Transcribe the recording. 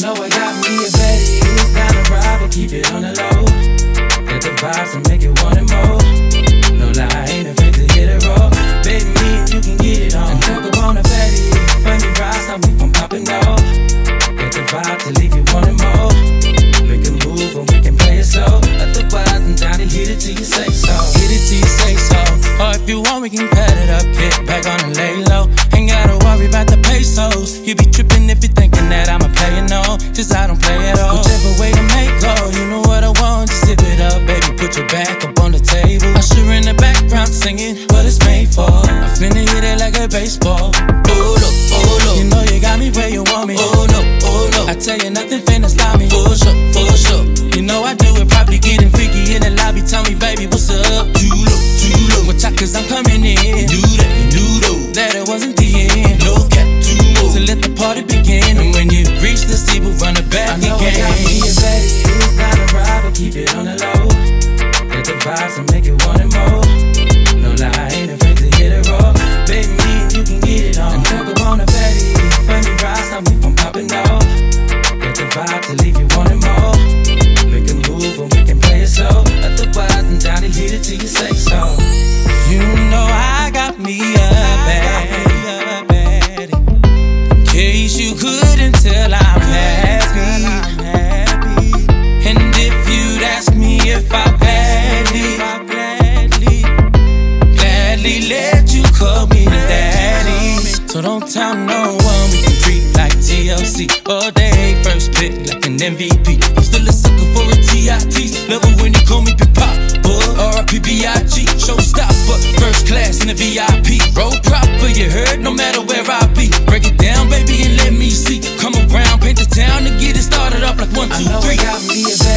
know I got me a baby who's down to ride, but keep it on the low. Got the vibes to make it one and more. No lie, I ain't afraid to hit it raw. Baby, me and you can get it on. And talk about a baddie when you ride, stop me from popping off. Got the vibe to leave you wanting more. Make a move and we can play it slow. Otherwise, I'm down to hit it till you say so. Hit it till you say so. Or if you want, we can pad it up, get back on and lay low. Ain't gotta worry about the pesos. You be tripping if you think. Put your back up on the table. Usher in the background singing what it's made for. I finna hit it like a baseball. Oh no, oh no. You know you got me where you want me. Oh no, oh no. I tell you nothing finna stop me. For sure, for sure. You know I do it, probably getting freaky in the lobby. Tell me, baby, what's up? So don't tell no one we can creep like TLC all day. First pick like an MVP. I'm still a sucker for a TIT. Love when you call me Big oh, Pop, Showstopper, first class in the VIP. Roll proper, you heard? No matter where I be, break it down, baby, and let me see. Come around, paint the town, and get it started up like one, two, three. I know I got me a bad